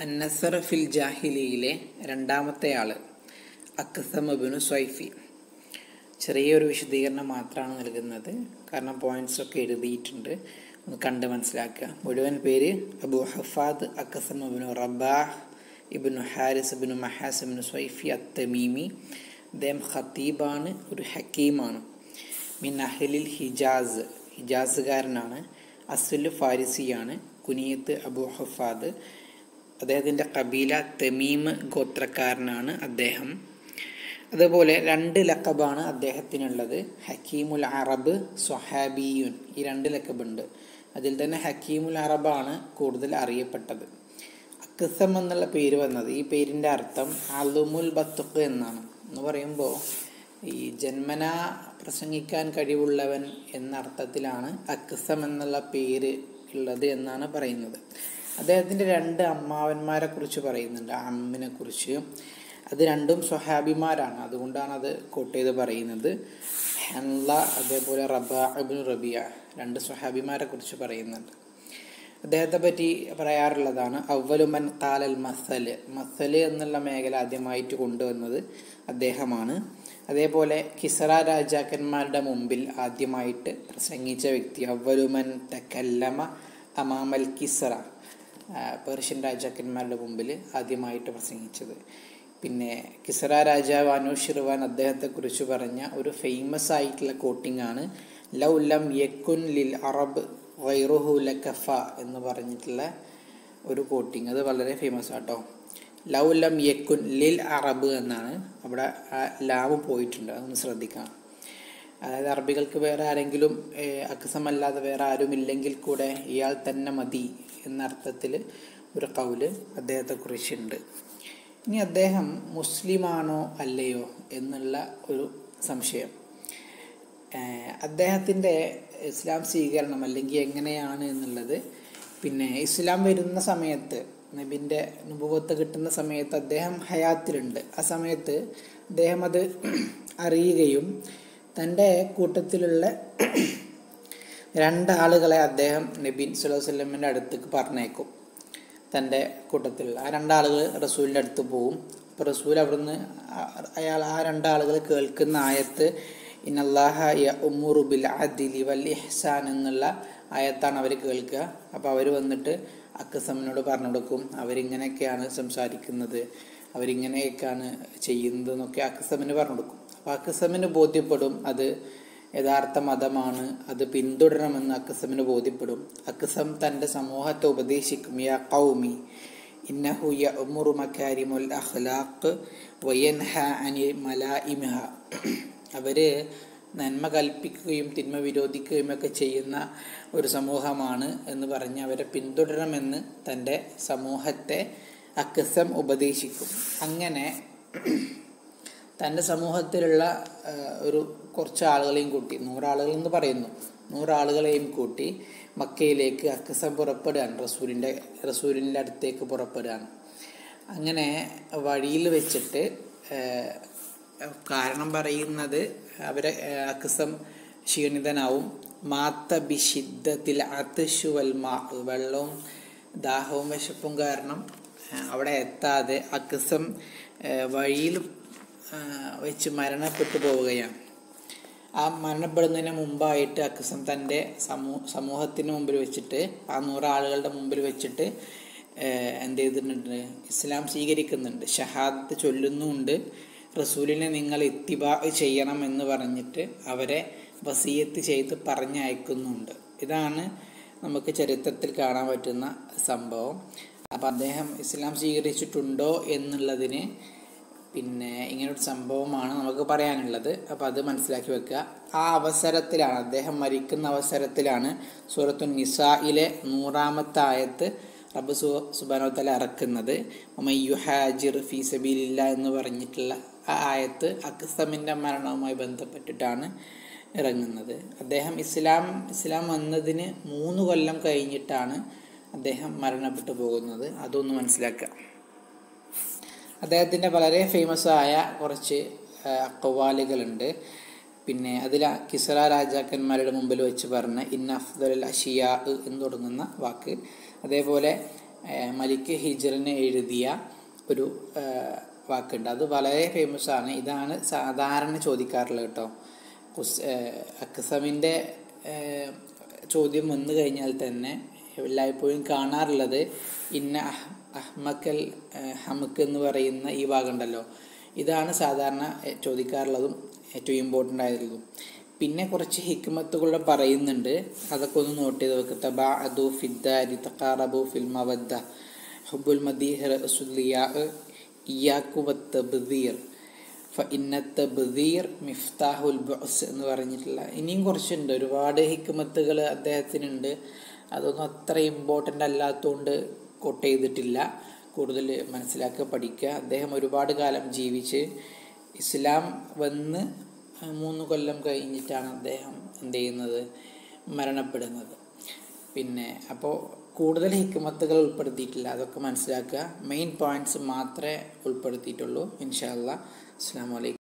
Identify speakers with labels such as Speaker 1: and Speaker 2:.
Speaker 1: അന്നസർ ഫിൽ ജാഹിലിയിലെ രണ്ടാമത്തെ ആൾ അക്സമബിനു സ്വൈഫി. ചെറിയൊരു വിശദീകരണം മാത്രമാണ് നൽകുന്നത്. കാരണം പോയിന്റ്സ് ഒക്കെ എഴുതിയിട്ടുണ്ട്. ഒന്ന് കണ്ട് മനസ്സിലാക്കുക. മുഴുവൻ പേര് അബു ഹഫാദ് അക്കസമബിനു റബാഹ് ഇബിനു ഹാരിസ് ഇബിനു മഹാസ് ഇബിനു സ്വൈഫി അത്തമീമി. അദ്ദേഹം ഖത്തീബാണ് ഒരു ഹക്കീമാണ്. മിൻ അഹലിൽ ഹിജാസ്. ഹിജാസുകാരനാണ്. അസുൽ ഫാരിസിയാണ്. കുനിയത്ത് അബു ഹഫാദ്. അദ്ദേഹത്തിന്റെ കബീല തമീം ഗോത്രക്കാരനാണ് അദ്ദേഹം. അതുപോലെ രണ്ട് ലക്കബാണ് അദ്ദേഹത്തിനുള്ളത്. ഹക്കീമുൽ അറബ് സ്വഹാബിയുൻ. ഈ രണ്ട് ലക്കബുണ്ട്. അതിൽ തന്നെ ഹക്കീമുൽ അറബാണ് കൂടുതൽ അറിയപ്പെട്ടത്. അക്സം എന്നുള്ള പേര് വന്നത്. ഈ പേരിന്റെ അർത്ഥം അലുമുൽ ബത്തുക്ക് എന്നാണ്. എന്ന് പറയുമ്പോൾ ഈ ജന്മന പ്രസംഗിക്കാൻ കഴിവുള്ളവൻ എന്ന അർത്ഥത്തിലാണ് അക്സം എന്നുള്ള പേര് ഉള്ളത് എന്നാണ് പറയുന്നത്. അദ്ദേഹത്തിന്റെ രണ്ട് അമ്മാവന്മാരെ കുറിച്ച് പറയുന്നുണ്ട് അമ്മിനെ കുറിച്ച്. അത് രണ്ടും സ്വഹാബിമാരാണ്. അതുകൊണ്ടാണ് അത് കോട്ട് ചെയ്ത് പറയുന്നത്. ഹൻല അതേപോലെ റബ അബിൻ റബിയ രണ്ട് സ്വഹാബിമാരെ കുറിച്ച് പറയുന്നുണ്ട്. അദ്ദേഹത്തെ പറ്റി പറയാറുള്ളതാണ് അവലുമൻ കാലൽ മസൽ മസൽ എന്നുള്ള മേഖല ആദ്യമായിട്ട് കൊണ്ടുവന്നത് അദ്ദേഹമാണ്. അതേപോലെ കിസറ രാജാക്കന്മാരുടെ മുമ്പിൽ ആദ്യമായിട്ട് പ്രസംഗിച്ച വ്യക്തി അവലുമൻ തക്കല്ലമ അമാമൽ കിസറ. പേർഷ്യൻ രാജാക്കന്മാരുടെ മുമ്പിൽ ആദ്യമായിട്ട് പ്രസംഗിച്ചത്. പിന്നെ കിസറ രാജാവ് അനുഷിർവാൻ അദ്ദേഹത്തെക്കുറിച്ച് പറഞ്ഞ ഒരു ഫേമസ് ആയിട്ടുള്ള കോട്ടിംഗ് ആണ് ലൗ ലം യക്കുൻ ലിൽ അറബ് വൈറുഹു ലഖഫ എന്ന് പറഞ്ഞിട്ടുള്ള ഒരു കോട്ടിംഗ് അത് വളരെ ഫേമസ് ആട്ടോ. ലൗ ലം യക്കുൻ ലിൽ അറബ് എന്നാണ്. അവിടെ ആ ലാവ് പോയിട്ടുണ്ട്. അതൊന്ന് ശ്രദ്ധിക്കാം. അതായത് അറബികൾക്ക് വേറെ ആരെങ്കിലും അക്സമല്ലാതെ വേറെ ആരും ഇല്ലെങ്കിൽ കൂടെ ഇയാൾ തന്നെ മതി എന്ന അർത്ഥത്തിൽ ഒരു കൗൽ അദ്ദേഹത്തെ കുറിച്ചുണ്ട് ഇനി അദ്ദേഹം മുസ്ലിമാണോ അല്ലയോ എന്നുള്ള ഒരു സംശയം. അദ്ദേഹത്തിന്റെ ഇസ്ലാം സ്വീകരണം അല്ലെങ്കിൽ എങ്ങനെയാണ് എന്നുള്ളത് പിന്നെ ഇസ്ലാം വരുന്ന സമയത്ത് നബിന്റെ അനുഭവത്ത് കിട്ടുന്ന സമയത്ത് അദ്ദേഹം ഹയാത്തിലുണ്ട്. ആ സമയത്ത് അദ്ദേഹം അത് അറിയുകയും തന്റെ കൂട്ടത്തിലുള്ള രണ്ടാളുകളെ അദ്ദേഹം നബീൻ സുല്ലാ വല്ലമിന്റെ അടുത്തേക്ക് പറഞ്ഞേക്കും. തന്റെ കൂട്ടത്തിൽ ആ രണ്ടാളുകൾ റസൂലിന്റെ അടുത്ത് പോവും. അപ്പോൾ റസൂൽ അവിടുന്ന് അയാൾ ആ രണ്ടാളുകൾ കേൾക്കുന്ന ആയത്ത് ഇന്നല്ലാഹ ഉമ്മുറുബിൽ അദിലി വൽ ഇഹ്സാൻ എന്നുള്ള ആയത്താണ് അവർ കേൾക്കുക. അപ്പോൾ അവർ വന്നിട്ട് അക്കസമിനോട് പറഞ്ഞു കൊടുക്കും അവരിങ്ങനെയൊക്കെയാണ് സംസാരിക്കുന്നത് അവരിങ്ങനെയൊക്കെയാണ് ചെയ്യുന്നതെന്നൊക്കെ അക്കസമ്മിന് പറഞ്ഞു കൊടുക്കും. അക്കസമിന് ബോധ്യപ്പെടും. അത് യഥാർത്ഥ മതമാണ്. അത് പിന്തുടരണമെന്ന് അക്കസമിന് ബോധ്യപ്പെടും. അക്കസം തന്റെ സമൂഹത്തെ ഉപദേശിക്കും. യാ കൗമി ഇന്നഹു അവർ നന്മ കൽപ്പിക്കുകയും തിന്മ വിരോധിക്കുകയും ഒക്കെ ചെയ്യുന്ന ഒരു സമൂഹമാണ് എന്ന് പറഞ്ഞ് അവരെ പിന്തുടരണമെന്ന് തന്റെ സമൂഹത്തെ അക്കസം ഉപദേശിക്കും. അങ്ങനെ തന്റെ സമൂഹത്തിലുള്ള ഒരു കുറച്ച് ആളുകളെയും കൂട്ടി നൂറാളുകൾ എന്ന് പറയുന്നു. നൂറാളുകളെയും കൂട്ടി മക്കയിലേക്ക് അക്കസം പുറപ്പെടുകയാണ് റസൂലിന്റെ റസൂലിന്റെ അടുത്തേക്ക് പുറപ്പെടുകയാണ്. അങ്ങനെ വഴിയിൽ വെച്ചിട്ട് കാരണം പറയുന്നത് അവരെ അക്കസം ക്ഷീണിതനാവും. മാത്ത ബിഷിദ്ധത്തിൽ അതിശുവൽ മാ വെള്ളവും ദാഹവും വിശപ്പും കാരണം അവിടെ എത്താതെ അക്കസം വഴിയിൽ വെച്ച് മരണപ്പെട്ടു പോവുകയാണ്. ആ മരണപ്പെടുന്നതിന് മുമ്പായിട്ട് അക്സം തന്റെ സമൂ സമൂഹത്തിന് മുമ്പിൽ വെച്ചിട്ട് ആ നൂറാളുകളുടെ മുമ്പിൽ വെച്ചിട്ട് എന്ത് ചെയ്തിട്ടുണ്ട്? ഇസ്ലാം സ്വീകരിക്കുന്നുണ്ട്. ഷഹാദത്ത് ചൊല്ലുന്നുമുണ്ട് റസൂലിനെ നിങ്ങൾ ഇത്തിബാ ചെയ്യണം എന്ന് പറഞ്ഞിട്ട് അവരെ വസീയത്ത് ചെയ്ത് പറഞ്ഞയക്കുന്നുണ്ട്. ഇതാണ് നമുക്ക് ചരിത്രത്തിൽ കാണാൻ പറ്റുന്ന സംഭവം. അപ്പം അദ്ദേഹം ഇസ്ലാം സ്വീകരിച്ചിട്ടുണ്ടോ എന്നുള്ളതിന് പിന്നെ ഇങ്ങനൊരു സംഭവമാണ് നമുക്ക് പറയാനുള്ളത്. അപ്പോൾ അത് മനസ്സിലാക്കി വെക്കുക. ആ അവസരത്തിലാണ് അദ്ദേഹം മരിക്കുന്ന അവസരത്തിലാണ് സൂറത്തു നിസായിലെ നൂറാമത്തെ ആയത്ത് റബ്ബ് സു സുബാനോത്തല ഇറക്കുന്നത്. മയ്യു ഫി സബീലില്ല എന്ന് പറഞ്ഞിട്ടുള്ള ആ ആയത്ത് അക്സമിന്റെ മരണവുമായി ബന്ധപ്പെട്ടിട്ടാണ് ഇറങ്ങുന്നത്. അദ്ദേഹം ഇസ്ലാം ഇസ്ലാം വന്നതിന് മൂന്ന് കൊല്ലം കഴിഞ്ഞിട്ടാണ് അദ്ദേഹം മരണപ്പെട്ടു പോകുന്നത്. അതൊന്ന് മനസ്സിലാക്കുക. അദ്ദേഹത്തിന്റെ വളരെ ഫേമസ് ആയ കുറച്ച് അക്കവാലുകളുണ്ട് പിന്നെ അതിൽ കിസറ രാജാക്കന്മാരുടെ മുമ്പിൽ വെച്ച് പറഞ്ഞ ഇന്ന അഫ്ദൽ അഷിയാ എന്ന് തുടങ്ങുന്ന വാക്ക്. അതേപോലെ മലിക് ഹിജറിന് എഴുതിയ ഒരു വാക്കുണ്ട്. അത് വളരെ ഫേമസ് ആണ്. ഇതാണ് സാധാരണ ചോദിക്കാറുള്ളത് കേട്ടോ. കുസ് അക്സമിന്റെ ചോദ്യം വന്നു കഴിഞ്ഞാൽ തന്നെ എല്ലായ്പ്പോഴും കാണാറുള്ളത് ഇന്ന അഹ്മക്കൽ ഹമുക്ക് എന്ന് പറയുന്ന ഈ ഭാഗമുണ്ടല്ലോ. ഇതാണ് സാധാരണ ചോദിക്കാറുള്ളതും ഏറ്റവും ഇമ്പോർട്ടന്റ് ആയതും. പിന്നെ കുറച്ച് ഹിക്മത്തുകളുടെ പറയുന്നുണ്ട്. അതൊക്കെ ഒന്ന് നോട്ട് ചെയ്ത് വെക്കുക തബാ അദു ഫിദ്ദാരി തക്കാറബു ഫിൽ മവദ്ദ. ഹുബുൽ മദീഹ് റസുലിയാ ബദീർ ഫ ഫഇന്നത്തെ ബദീർ മിഫ്താഹുൽ ബുസ് എന്ന് പറഞ്ഞിട്ടുള്ള. ഇനിയും കുറച്ചുണ്ട്. ഒരുപാട് ഹിക്മത്തുകൾ അദ്ദേഹത്തിനുണ്ട്. അതൊന്നും അത്ര ഇമ്പോർട്ടന്റ് അല്ലാത്തതുകൊണ്ട് കോട്ട് ചെയ്തിട്ടില്ല. കൂടുതൽ മനസ്സിലാക്കുക പഠിക്കുക. അദ്ദേഹം ഒരുപാട് കാലം ജീവിച്ച് ഇസ്ലാം വന്ന് മൂന്ന് കൊല്ലം കഴിഞ്ഞിട്ടാണ് അദ്ദേഹം എന്ത് ചെയ്യുന്നത്? മരണപ്പെടുന്നത്. പിന്നെ അപ്പോൾ കൂടുതൽ ഹിക്കുമത്തുകൾ ഉൾപ്പെടുത്തിയിട്ടില്ല. അതൊക്കെ മനസ്സിലാക്കുക. മെയിൻ പോയിന്റ്സ് മാത്രമേ ഉൾപ്പെടുത്തിയിട്ടുള്ളൂ. ഇൻഷാല്ല അസ്സാം വലൈക്കും